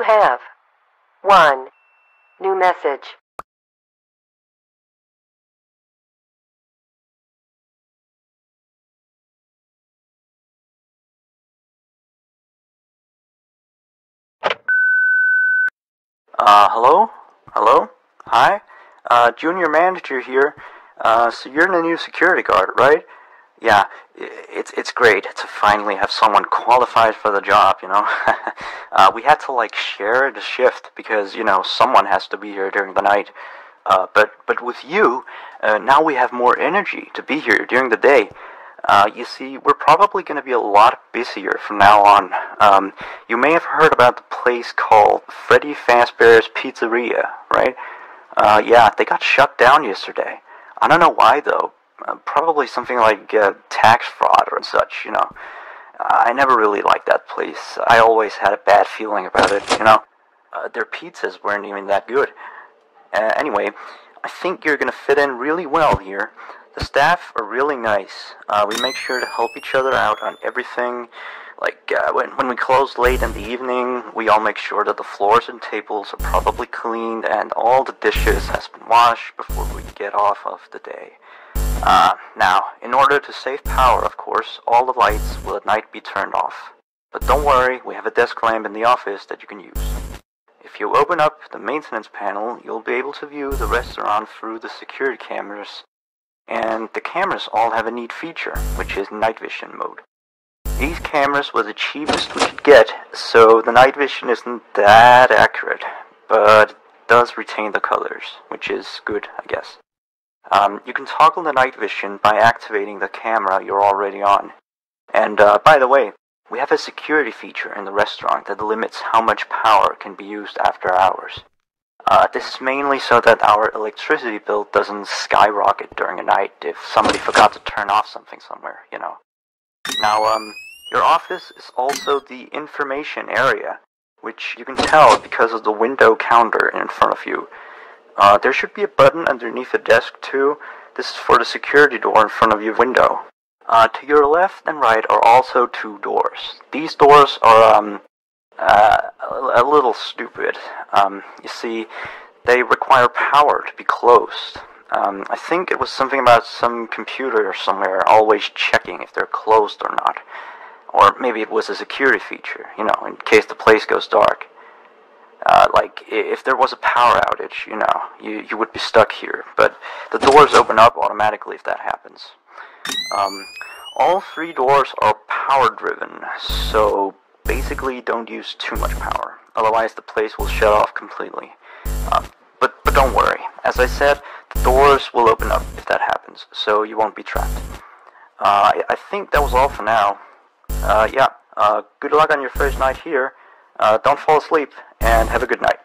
You have one new message. Uh, hello? Hello? Hi? Uh, junior manager here. Uh, so you're in the new security guard, right? Yeah, it's it's great to finally have someone qualified for the job, you know. uh, we had to like share the shift because you know someone has to be here during the night. Uh, but but with you, uh, now we have more energy to be here during the day. Uh, you see, we're probably going to be a lot busier from now on. Um, you may have heard about the place called Freddy Fazbear's Pizzeria, right? Uh, yeah, they got shut down yesterday. I don't know why though. Uh, probably something like uh, tax fraud or such, you know. I never really liked that place. I always had a bad feeling about it, you know. Uh, their pizzas weren't even that good. Uh, anyway, I think you're gonna fit in really well here. The staff are really nice. Uh, we make sure to help each other out on everything. Like uh, when when we close late in the evening, we all make sure that the floors and tables are probably cleaned and all the dishes has been washed before we get off of the day. Uh, now, in order to save power, of course, all the lights will at night be turned off. But don't worry, we have a desk lamp in the office that you can use. If you open up the maintenance panel, you'll be able to view the restaurant through the security cameras. And the cameras all have a neat feature, which is night vision mode. These cameras were the cheapest we could get, so the night vision isn't that accurate, but it does retain the colors, which is good, I guess. Um, you can toggle the night vision by activating the camera you're already on. And uh, by the way, we have a security feature in the restaurant that limits how much power can be used after hours. Uh, this is mainly so that our electricity bill doesn't skyrocket during the night if somebody forgot to turn off something somewhere, you know. Now, um, your office is also the information area, which you can tell because of the window counter in front of you. Uh, there should be a button underneath the desk too. This is for the security door in front of your window. Uh, to your left and right are also two doors. These doors are um, uh, a little stupid. Um, you see, they require power to be closed. Um, I think it was something about some computer somewhere always checking if they're closed or not. Or maybe it was a security feature, you know, in case the place goes dark. Uh, like, if there was a power outage, you know, you, you would be stuck here. But the doors open up automatically if that happens. Um, all three doors are power driven, so basically don't use too much power. Otherwise, the place will shut off completely. Uh, but, but don't worry. As I said, the doors will open up if that happens, so you won't be trapped. Uh, I, I think that was all for now. Uh, yeah, uh, good luck on your first night here. Uh, don't fall asleep, and have a good night.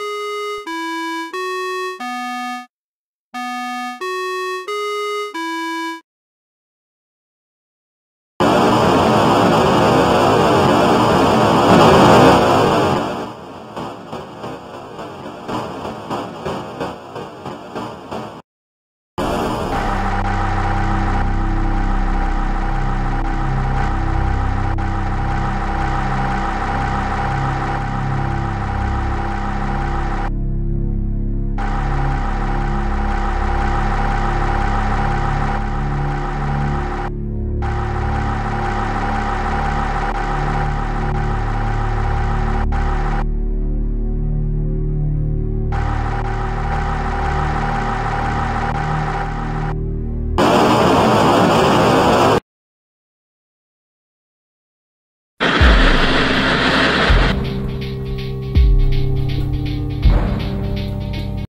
you